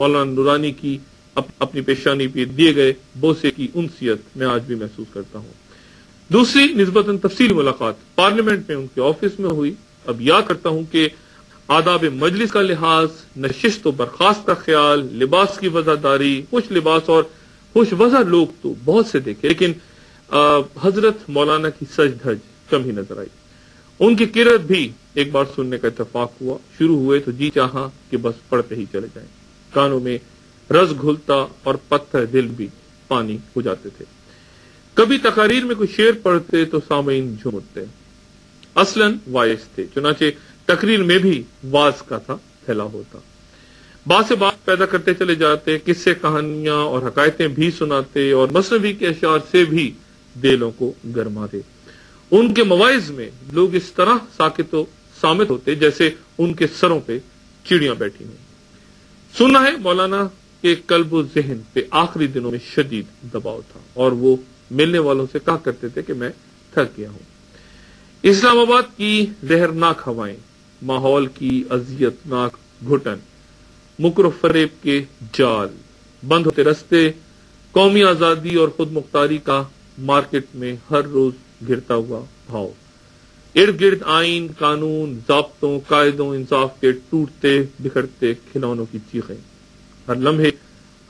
مولانا نورانی کی اپنی پیشانی پہ دیے گئے بوسے کی انسیت میں آج بھی محسوس کرتا ہوں۔ دوسری نسبتاً تفصیل ملاقات پارلیمنٹ میں ان کے آفس میں ہوئی۔ اب یاد کرتا ہوں کہ آداب مجلس کا لحاظ، نشست و برخاست کا خیال، لباس کی وزاداری خوش لباس اور خوش وزا لوگ تو بہت سے دیکھے، لیکن حضرت مولانا کی سج دھج کم ہی نظر آئی۔ ان کی کرت بھی ایک بار سننے کا اتفاق ہوا، شروع ہوئے تو جی چاہا کہ بس پڑھتے ہی چلے جائیں۔ کانوں میں رس گھلتا اور پتھر دل بھی پانی ہو جاتے تھے۔ کبھی تقاریر میں کوئی شعر پڑھتے تو سامعین جھومتے۔ اصلا وائس تھے، چنانچہ تقریر میں بھی واز کا تھا، پھیلا ہوتا۔ بات سے بات پیدا کرتے چلے جاتے کس سے کہانیاں اور حکایتیں بھی سناتے اور مصنوعی کے اشعار سے بھی دلوں کو گرماتے۔ ان کے مواعظ میں لوگ اس طرح ساکت و سامت ہوتے جیسے ان کے سروں پہ چڑیاں بیٹھی ہوں۔ سننا ہے، مولانا کے قلب و ذہن پہ آخری دنوں میں شدید دباؤ تھا اور وہ ملنے والوں سے کہا کرتے تھے کہ میں تھک گیا ہوں۔ اسلام آباد کی زہرناک ہوائیں، ماحول کی اذیت ناک گھٹن، مکر فریب کے جال، بند ہوتے رستے، قومی آزادی اور خود مختاری کا مارکیٹ میں ہر روز گرتا ہوا بھاؤ۔ ارد گرد آئین، قانون، ضابطوں قائدوں انصاف کے ٹوٹتے، بکھرتے کھلونوں کی چیخیں۔ ہر لمحے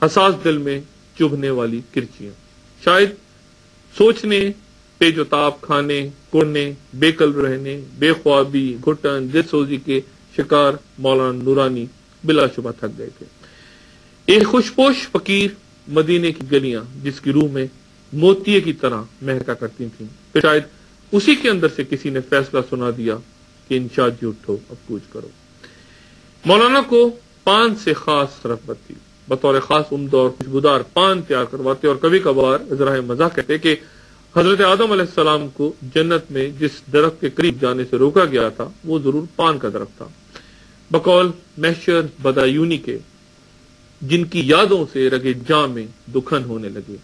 حساس دل میں چبھنے والی کرچیاں۔ شاید سوچنے پہ جو تاپ کھانے کوڑنے بے کل رہنے، بے خوابی، گھٹن، دل سوزی کے شکار مولانا نورانی بلا شبہ تھک گئے تھے۔ ایک خوشپوش فقیر مدینے کی گلیاں، جس کی روح میں موتیے کی طرح مہکا کرتی تھیں۔ پھر شاید اسی کے اندر سے کسی نے فیصلہ سنا دیا کہ انشاء جی اٹھو اب کوچ کرو۔ مولانا کو پان سے خاص رغبت تھی بطور خاص عمدہ اور خوشبودار پان تیار کرواتے اور کبھی کبھار ذرا مزاح کہتے کہ حضرت آدم علیہ السلام کو جنت میں جس درخت کے قریب جانے سے روکا گیا تھا، وہ ضرور پان کا درخت تھا۔ بقول محشر بدایونی کے، جن کی یادوں سے رگے جا میں دکھن ہونے لگے۔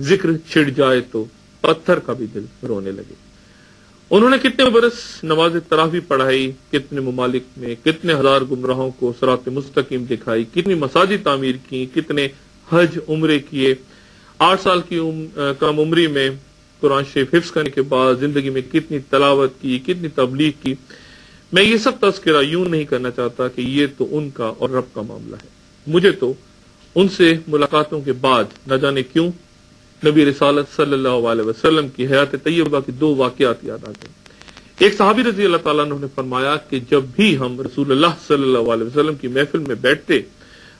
ذکر چھڑ جائے تو پتھر کا بھی دل رونے لگے۔ انہوں نے کتنے برس نواز تراوی پڑھائی، کتنے ممالک میں، کتنے ہزار گمراہوں کو سرات مستقیم دکھائی، کتنی مساجد تعمیر کی، کتنے حج عمرے کیے۔ آٹھ سال کی کم عمری میں قرآن شریف حفظ کرنے کے بعد زندگی میں کتنی تلاوت کی، کتنی تبلیغ کی۔ میں یہ سب تذکرہ یوں نہیں کرنا چاہتا کہ یہ تو ان کا اور رب کا معاملہ ہے۔ مجھے تو ان سے ملاقاتوں کے بعد نہ جانے کیوں؟ نبی رسالت صلی اللہ علیہ وسلم کی حیات طیبہ کی دو واقعات یاد آ گئے۔ ایک صحابی رضی اللہ تعالیٰ نے فرمایا کہ جب بھی ہم رسول اللہ صلی اللہ علیہ وسلم کی محفل میں بیٹھتے،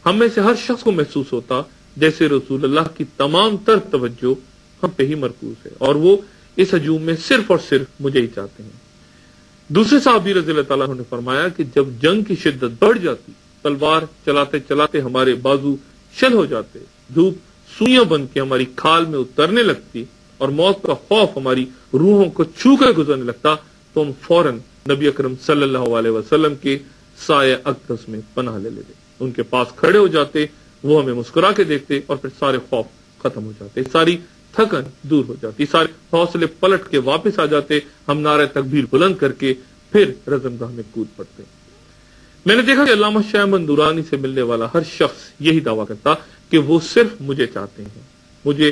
ہم میں سے ہر شخص کو محسوس ہوتا جیسے رسول اللہ کی تمام تر توجہ ہم پہ ہی مرکوز ہے اور وہ اس ہجوم میں صرف اور صرف مجھے ہی چاہتے ہیں۔ دوسرے صحابی رضی اللہ تعالیٰ نے فرمایا کہ جب جنگ کی شدت بڑھ جاتی، تلوار چلاتے چلاتے ہمارے بازو شل ہو جاتے، دھوپ سوئیاں بن کے ہماری کھال میں اترنے لگتی، اور موت کا خوف ہماری روحوں کو چھو کر گزرنے لگتا۔ تو ہم فوراً نبی اکرم صلی اللہ علیہ وسلم کے سائے اقدس میں پناہ لے لیتے۔ ان کے پاس کھڑے ہو جاتے، وہ ہمیں مسکرا کے دیکھتے، اور پھر سارے خوف ختم ہو جاتے، ساری تھکن دور ہو جاتی، سارے حوصلے پلٹ کے واپس آ جاتے، ہم نعرہ تکبیر بلند کر کے پھر رزم گاہ میں کود پڑتے۔ میں نے دیکھا کہ علامہ شاہ مندورانی سے ملنے والا ہر شخص یہی دعویٰ کرتا کہ وہ صرف مجھے چاہتے ہیں، مجھے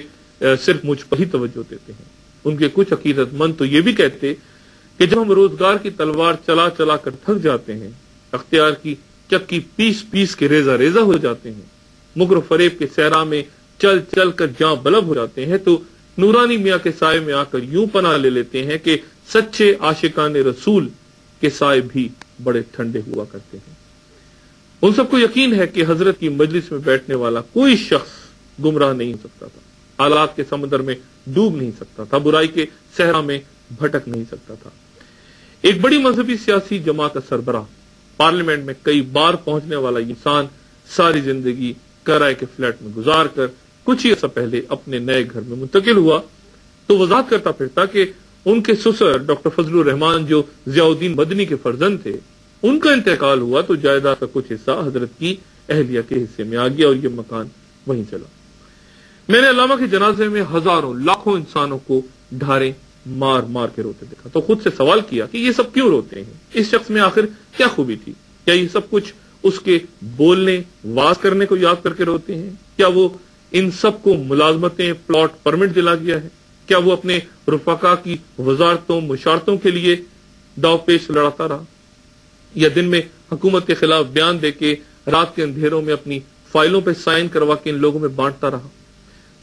صرف مجھ پر ہی توجہ دیتے ہیں۔ ان کے کچھ عقیدت مند تو یہ بھی کہتے کہ جب ہم روزگار کی تلوار چلا چلا کر تھک جاتے ہیں، اختیار کی چکی پیس پیس کے ریزا ریزا ہو جاتے ہیں مگر فریب کے سیرا میں چل چل کر جاں بلب ہو جاتے ہیں، تو نورانی میاں کے سائے میں آ کر یوں پناہ لے لیتے ہیں کہ سچے عاشقان رسول کے سائے بھی بڑے ٹھنڈے ہوا کرتے ہیں۔ ان سب کو یقین ہے کہ حضرت کی مجلس میں بیٹھنے والا کوئی شخص گمراہ نہیں ہو سکتا تھا۔ حالات کے سمندر میں ڈوب نہیں سکتا تھا۔ برائی کے صحرا میں بھٹک نہیں سکتا تھا۔ ایک بڑی مذہبی سیاسی جماعت کا سربراہ۔ پارلیمنٹ میں کئی بار پہنچنے والا انسان ساری زندگی کرائے کے فلیٹ میں گزار کر کچھ ہی عرصہ پہلے اپنے نئے گھر میں منتقل ہوا۔ تو وضاحت کرتا پھرتا کہ ان کے سسر ڈاکٹر فضل الرحمان جو ضیاء الدین مدنی کے فرزند تھے، ان کا انتقال ہوا تو جائیداد کا کچھ حصہ حضرت کی اہلیہ کے حصے میں آ گیا اور یہ مکان وہیں چلا۔ میں نے علامہ کے جنازے میں ہزاروں، لاکھوں انسانوں کو ڈھارے مار مار کے روتے دیکھا تو خود سے سوال کیا کہ یہ سب کیوں روتے ہیں؟ اس شخص میں آخر کیا خوبی تھی؟ کیا یہ سب کچھ اس کے بولنے، واز کرنے کو یاد کر کے روتے ہیں؟ کیا وہ ان سب کو ملازمتیں، پلاٹ پرمٹ دلا گیا ہے؟ کیا وہ اپنے رفقا کی وزارتوں، مشارتوں کے لیے داؤ پیش لڑاتا رہا؟ یا دن میں حکومت کے خلاف بیان دے کے رات کے اندھیروں میں اپنی فائلوں پہ سائن کروا کے ان لوگوں میں بانٹتا رہا؟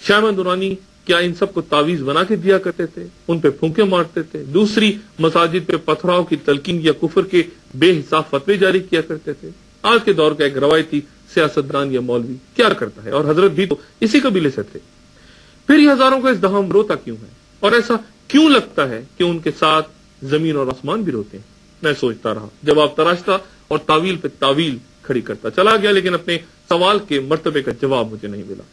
شاہ دورانی کیا ان سب کو تعویز بنا کے دیا کرتے تھے؟ ان پہ پھونکے مارتے تھے؟ دوسری مساجد پہ پتھراؤ کی تلقین یا کفر کے بے حساب فتوے جاری کیا کرتے تھے؟ آج کے دور کا ایک روایتی سیاستدان یا مولوی کیا کرتا ہے؟ اور حضرت بھی تو اسی قبیلے سے تھے۔ پھر یہ ہزاروں کا اس دہام روتا کیوں ہے؟ اور ایسا کیوں لگتا ہے کہ ان کے ساتھ زمین اور آسمان بھی روتے ہیں؟ میں سوچتا رہا، جب آپ تراشتا اور تعویل پہ تعویل کھڑی کرتا، چلا گیا لیکن اپنے سوال کے مرتبے کا جواب مجھے نہیں ملا۔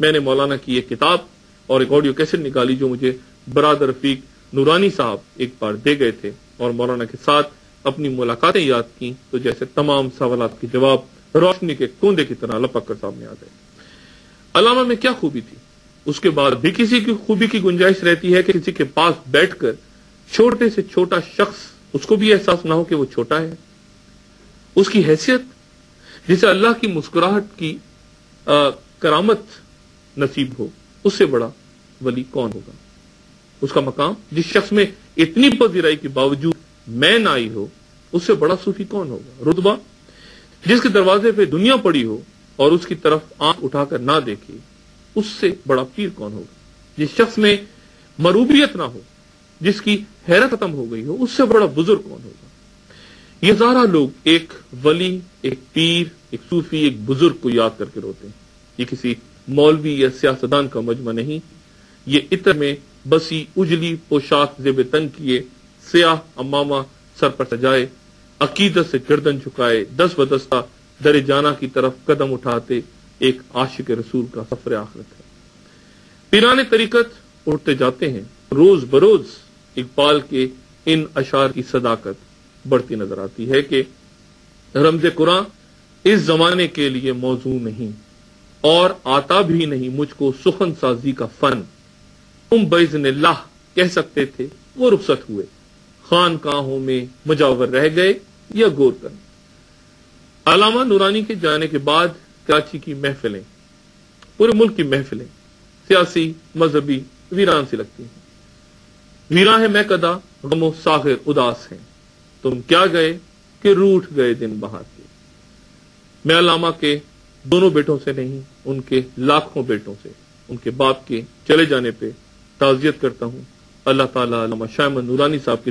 میں نے مولانا کی ایک کتاب اور ایک آڈیو کیسٹ نکالی جو مجھے برادر رفیق نورانی صاحب ایک بار دے گئے تھے اور مولانا کے ساتھ اپنی ملاقاتیں یاد کی تو جیسے تمام سوالات کے جواب روشنی کے کوندے کی طرح لپک کر سامنے آ گئے۔ علامہ میں کیا خوبی تھی؟ اس کے بعد بھی کسی کی خوبی کی گنجائش رہتی ہے کہ کسی کے پاس بیٹھ کر چھوٹے سے چھوٹا شخص اس کو بھی احساس نہ ہو کہ وہ چھوٹا ہے۔ اس کی حیثیت، جسے اللہ کی مسکراہٹ کی کرامت نصیب ہو، اس سے بڑا ولی کون ہوگا؟ اس کا مقام، جس شخص میں اتنی پذیرائی کے باوجود میں نہ آئی ہو، اس سے بڑا صوفی کون ہوگا؟ رتبہ، جس کے دروازے پہ دنیا پڑی ہو اور اس کی طرف آنکھ اٹھا کر نہ دیکھے۔ اس سے بڑا پیر کون ہوگا؟ جس شخص میں مروبیت نہ ہو، جس کی حیرت ختم ہو گئی ہو، اس سے بڑا بزرگ کون ہوگا؟ یہ زارہ لوگ ایک ولی، ایک پیر، ایک صوفی، ایک بزرگ کو یاد کر کے روتے ہیں۔ یہ کسی مولوی یا سیاستدان کا مجمع نہیں، یہ عطر میں بسی، اجلی، پوشاک، زیب تنگ کیے، سیاہ، امامہ، سر پر سجائے، عقیدت سے گردن جھکائے، دس بدستہ در جانا کی طرف قدم اٹھاتے ایک عاشق رسول کا سفر آخرت ہے۔ پیرانے طریقت اٹھتے جاتے ہیں۔ روز بروز اقبال کے ان اشار کی صداقت بڑھتی نظر آتی ہے کہ رمز قرآن اس زمانے کے لیے موضوع نہیں اور آتا بھی نہیں، مجھ کو سخن سازی کا فن۔ تم بزن اللہ کہہ سکتے تھے، وہ رخصت ہوئے۔ خان کاہوں میں مجاور رہ گئے یا غور کر۔ علامہ نورانی کے جانے کے بعد کراچی کی محفلیں، پورے ملک کی محفلیں، سیاسی، مذہبی، ویران سی لگتی ہیں۔ ویران ہے میں کدا غم و ساغر اداس ہیں۔ تم کیا گئے کہ روٹ گئے دن بہار کے؟ میں علامہ کے دونوں بیٹوں سے نہیں، ان کے لاکھوں بیٹوں سے، ان کے باپ کے چلے جانے پہ تعزیت کرتا ہوں۔ اللہ تعالیٰ علامہ شاہ نورانی صاحب کی